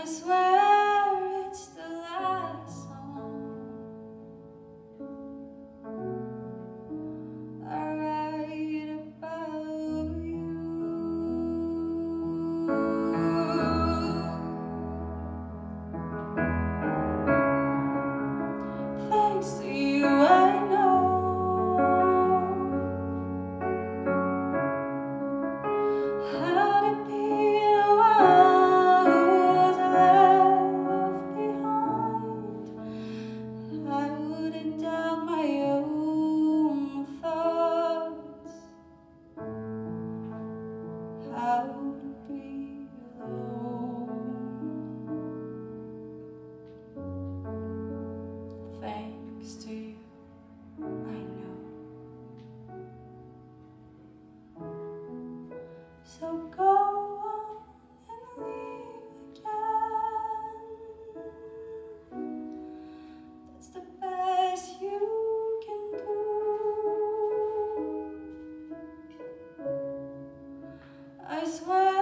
I swear. So go on and leave again. That's the best you can do. I swear.